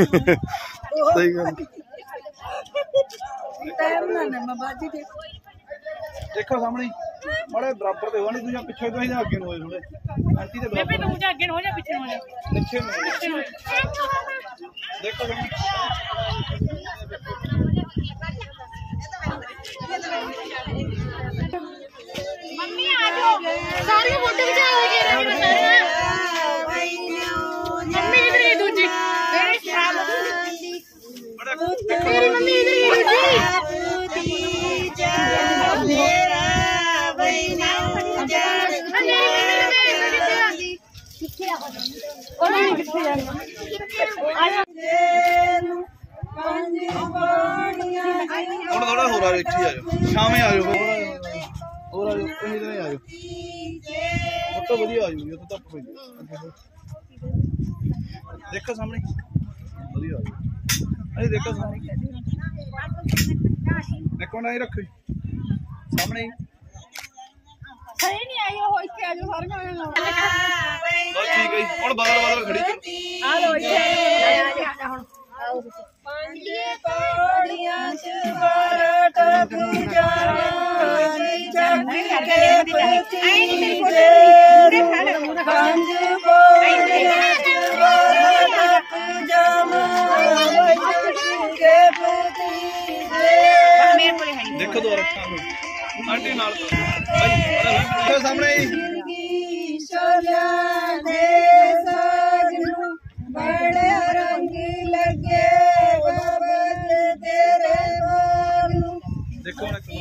ਸਹੀ ਗੱਲ। ਟਾਈਮ ਨਾ ਨਾ ਬਾਜੀ ਦੇ। ਦੇਖੋ ਸਾਹਮਣੇ ਬੜੇ ਬਰਾਬਰ ਤੇ ਹੋਣੀ ਤੁਸੀਂ ਪਿੱਛੇ ਤੋਂ ਹੀ ਅੱਗੇ ਨੂੰ ਹੋਏ ਥੋੜੇ ਆਂਟੀ ਦੇ ਬਰਾਬਰ ਬੇਬੇ ਤੂੰ ਅੱਗੇ ਨੂੰ ਹੋ ਜਾ ਪਿੱਛੇ ਨੂੰ ਹੋ ਜਾ। ਪਿੱਛੇ ਨੂੰ ਦੇਖੋ ਸਾਹਮਣੇ। मम्मी आ जाओ। सारे फ़ोटो मम्मी इधर ये दूजी। मेरी मम्मी इधर ये दूजी। और मैं कितने जाना ਹੁਣ ਥੋੜਾ ਹੋਰ ਆ ਇੱਥੇ ਆ ਜਾਓ। ਸ਼ਾਮੇ ਆ ਜਾਓ। ਹੋਰ ਆ ਜਾਓ ਤੁਸੀਂ ਇਧਰ ਆ ਜਾਓ। ਫੋਟੋ ਵਧੀਆ ਆ ਜੂਗੀ ਉਹ ਤਾਂ ਧੁੱਪ ਪੈਂਦੀ ਦੇਖੋ ਸਾਹਮਣੇ। ਵਧੀਆ ਆ ਜਾਓ ਅਰੇ ਦੇਖੋ ਸਾਹਮਣੇ। ਦੇਖੋ ਨਾ ਹੀ ਰੱਖੋ ਜੀ। ਸਾਹਮਣੇ। ਹੀ। ਸਹੀ ਨਹੀਂ ਆਈ ਉਹ ਇੱਥੇ ਆ ਜਾਓ ਸਾਰੀਆਂ ਨਾਲ ਬਸ ਠੀਕ ਹੈ ਜੀ। ਹੁਣ ਬਦਲ ਬਦਲ ਖੜੀ ਕਰੋ ਆ ਲੋ ਇੱਥੇ ਹੁਣ ਪੌੜੀਆਂ ਦੇਖੋ ਦੋ ਰੱਖਾਂ ਨੂੰ ਆਂਟੀ ਨਾਲ ਭਾਈ ਦੇਖੋ ਸਾਹਮਣੇ ਹੀ।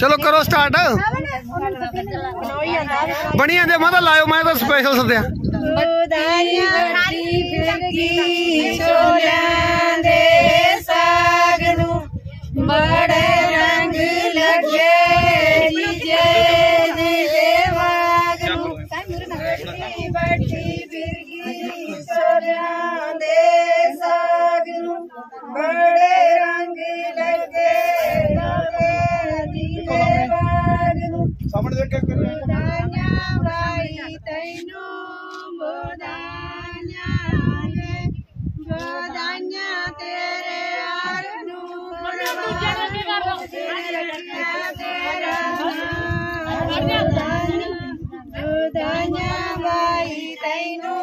चलो करो स्टार्ट। बनी दे मत लायो मैं तो स्पेशल सद्या बड़े रंग लगे Daña, vai, tem no.